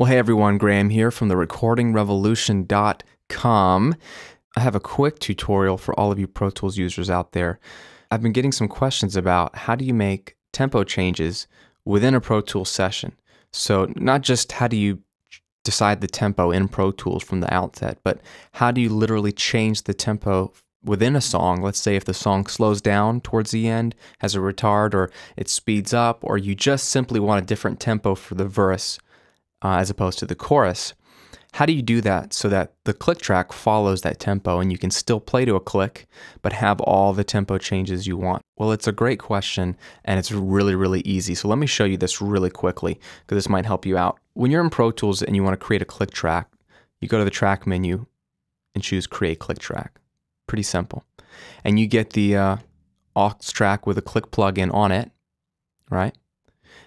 Well, hey everyone, Graham here from the recordingrevolution.com. I have a quick tutorial for all of you Pro Tools users out there. I've been getting some questions about how do you make tempo changes within a Pro Tools session. So, not just how do you decide the tempo in Pro Tools from the outset, but how do you literally change the tempo within a song, let's say if the song slows down towards the end, has a retard, or it speeds up, or you just simply want a different tempo for the verse uh, as opposed to the chorus. How do you do that so that the click track follows that tempo and you can still play to a click, but have all the tempo changes you want? Well, it's a great question and it's really, really easy. So let me show you this really quickly because this might help you out. When you're in Pro Tools and you want to create a click track, you go to the track menu and choose Create Click Track. Pretty simple. And you get the uh, aux track with a click plugin on it, right?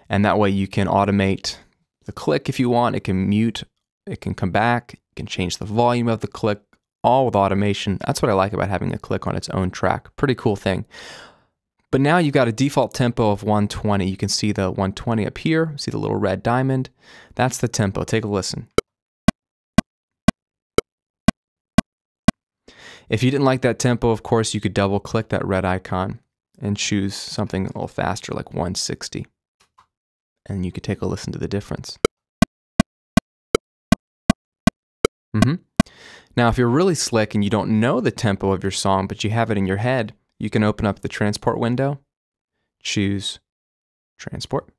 And that way you can automate the click if you want. It can mute, it can come back, you can change the volume of the click, all with automation. That's what I like about having a click on its own track. Pretty cool thing. But now you've got a default tempo of 120. You can see the 120 up here, see the little red diamond. That's the tempo. Take a listen. If you didn't like that tempo, of course, you could double click that red icon and choose something a little faster like 160. And you could take a listen to the difference. Mm-hmm. Now, if you're really slick and you don't know the tempo of your song, but you have it in your head, you can open up the transport window, choose transport,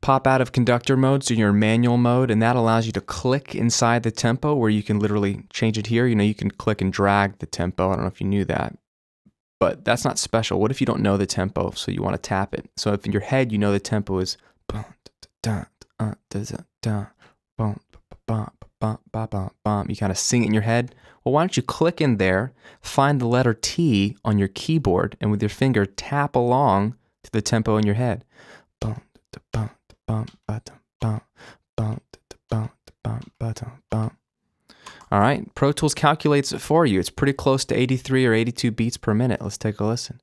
pop out of conductor mode, so you're in manual mode, and that allows you to click inside the tempo where you can literally change it here. You know, you can click and drag the tempo. I don't know if you knew that, but that's not special. What if you don't know the tempo, so you want to tap it? So if in your head you know the tempo is you kind of sing it in your head. Well, why don't you click in there, find the letter T on your keyboard, and with your finger tap along to the tempo in your head. All right, Pro Tools calculates it for you. It's pretty close to 83 or 82 beats per minute. Let's take a listen.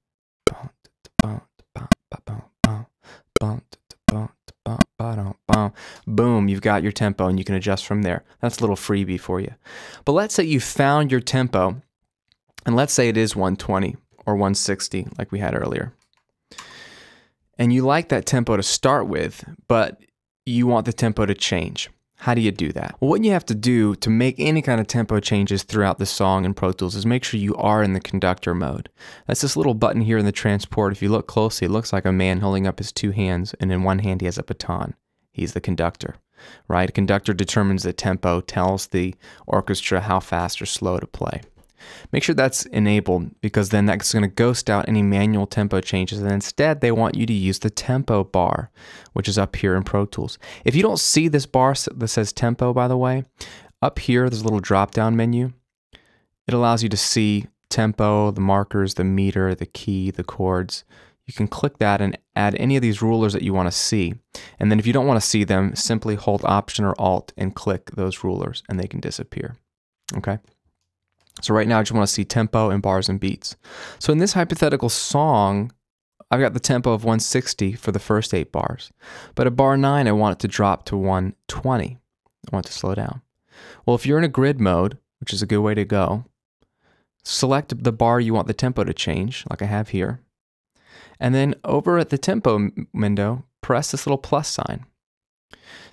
Boom, you've got your tempo and you can adjust from there. That's a little freebie for you. But let's say you found your tempo, and let's say it is 120 or 160 like we had earlier. And you like that tempo to start with, but you want the tempo to change. How do you do that? Well, what you have to do to make any kind of tempo changes throughout the song in Pro Tools is make sure you are in the conductor mode. That's this little button here in the transport. If you look closely, it looks like a man holding up his two hands, and in one hand he has a baton. He's the conductor, right? A conductor determines the tempo, tells the orchestra how fast or slow to play. Make sure that's enabled because then that's going to ghost out any manual tempo changes and instead they want you to use the tempo bar, which is up here in Pro Tools. If you don't see this bar that says tempo, by the way, up here there's a little drop down menu. It allows you to see tempo, the markers, the meter, the key, the chords. You can click that and add any of these rulers that you want to see. And then if you don't want to see them, simply hold Option or Alt and click those rulers and they can disappear. Okay? So right now I just want to see tempo and bars and beats. So in this hypothetical song, I've got the tempo of 160 for the first eight bars. But at bar nine, I want it to drop to 120. I want it to slow down. Well, if you're in a grid mode, which is a good way to go, select the bar you want the tempo to change, like I have here. And then over at the tempo window, press this little plus sign.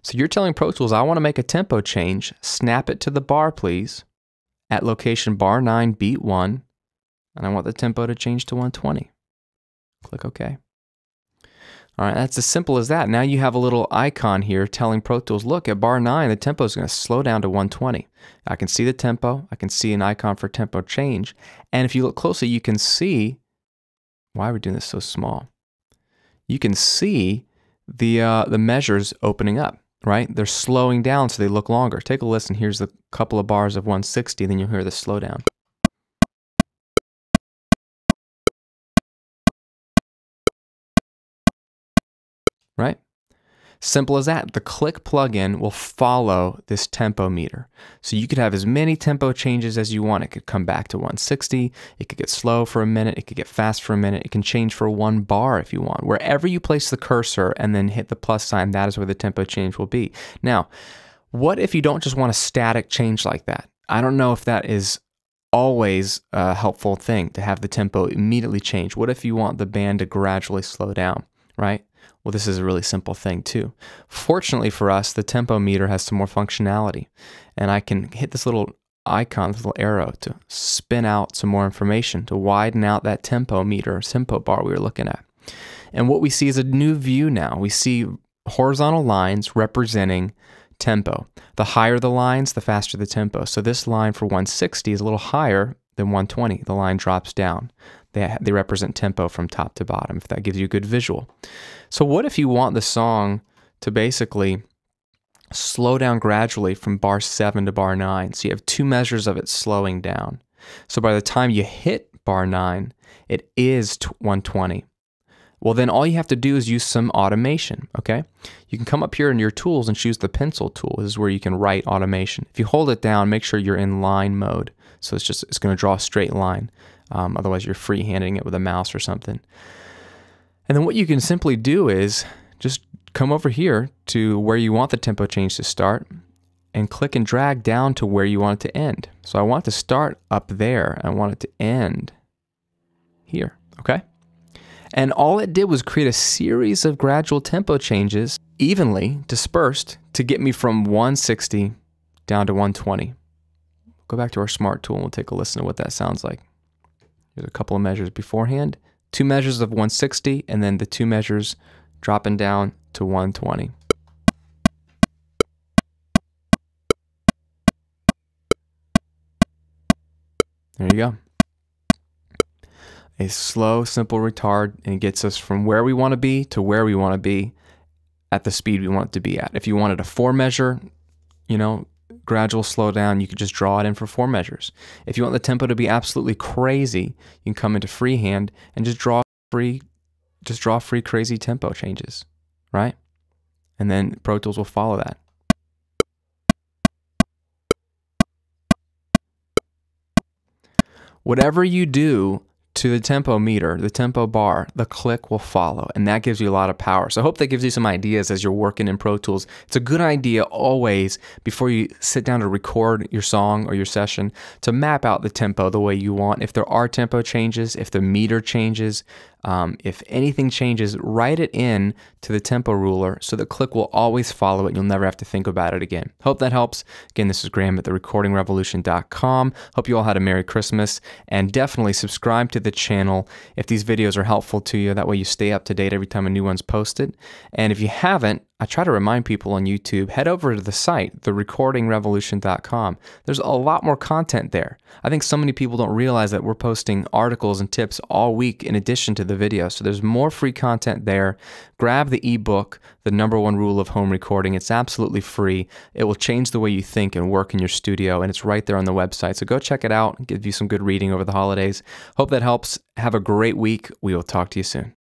So you're telling Pro Tools, I want to make a tempo change. Snap it to the bar, please at location bar 9, beat 1, and I want the tempo to change to 120. Click OK. All right, that's as simple as that. Now you have a little icon here telling Pro Tools, look, at bar 9, the tempo is going to slow down to 120. I can see the tempo. I can see an icon for tempo change. And if you look closely, you can see, why are we doing this so small? You can see the, uh, the measures opening up right? They're slowing down so they look longer. Take a listen. Here's a couple of bars of 160, then you'll hear the slowdown. Right? Simple as that. The Click plugin will follow this tempo meter. So you could have as many tempo changes as you want. It could come back to 160. It could get slow for a minute. It could get fast for a minute. It can change for one bar if you want. Wherever you place the cursor and then hit the plus sign, that is where the tempo change will be. Now, what if you don't just want a static change like that? I don't know if that is always a helpful thing to have the tempo immediately change. What if you want the band to gradually slow down, right? Well, this is a really simple thing too. Fortunately for us, the tempo meter has some more functionality and I can hit this little icon, this little arrow to spin out some more information, to widen out that tempo meter, or tempo bar we were looking at. And what we see is a new view now. We see horizontal lines representing tempo. The higher the lines, the faster the tempo. So this line for 160 is a little higher than 120. The line drops down. They, they represent tempo from top to bottom, if that gives you a good visual. So, what if you want the song to basically slow down gradually from bar 7 to bar 9? So, you have two measures of it slowing down. So, by the time you hit bar 9, it is 120. Well, then all you have to do is use some automation, okay? You can come up here in your tools and choose the pencil tool. This is where you can write automation. If you hold it down, make sure you're in line mode. So it's just, it's gonna draw a straight line. Um, otherwise, you're freehanding it with a mouse or something. And then what you can simply do is just come over here to where you want the tempo change to start and click and drag down to where you want it to end. So I want it to start up there. I want it to end here, okay? And all it did was create a series of gradual tempo changes, evenly dispersed, to get me from 160 down to 120. Go back to our smart tool and we'll take a listen to what that sounds like. There's a couple of measures beforehand, two measures of 160, and then the two measures dropping down to 120. There you go. A slow, simple retard, and it gets us from where we want to be to where we want to be at the speed we want it to be at. If you wanted a four measure, you know, gradual slowdown, you could just draw it in for four measures. If you want the tempo to be absolutely crazy, you can come into freehand and just draw free, just draw free crazy tempo changes, right? And then Pro Tools will follow that. Whatever you do to the tempo meter, the tempo bar, the click will follow, and that gives you a lot of power. So I hope that gives you some ideas as you're working in Pro Tools. It's a good idea always before you sit down to record your song or your session to map out the tempo the way you want. If there are tempo changes, if the meter changes, um, if anything changes, write it in to the tempo ruler so the click will always follow it you'll never have to think about it again. Hope that helps. Again, this is Graham at therecordingrevolution.com. Hope you all had a Merry Christmas and definitely subscribe the channel if these videos are helpful to you. That way you stay up to date every time a new one's posted. And if you haven't, I try to remind people on YouTube, head over to the site, therecordingrevolution.com. There's a lot more content there. I think so many people don't realize that we're posting articles and tips all week in addition to the video. So there's more free content there. Grab the ebook, The Number One Rule of Home Recording. It's absolutely free. It will change the way you think and work in your studio, and it's right there on the website. So go check it out, and give you some good reading over the holidays. Hope that helps. Have a great week. We will talk to you soon.